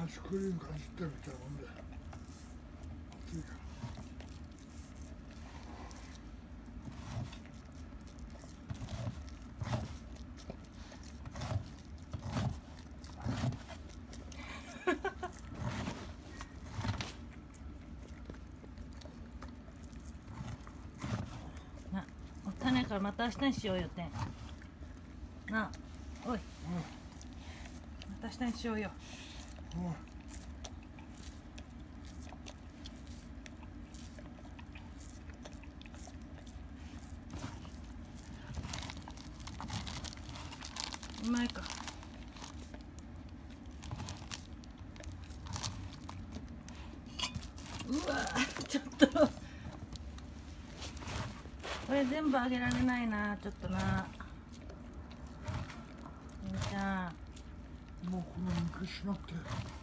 アイスクリームかじってるみたいなもんで熱いからなお種からまた明日にしようよて。なおい。うんまた明日にしようよ。うまいか。うわちょっと。これ全部あげられないなちょっとな。もうこんなにくしなくて。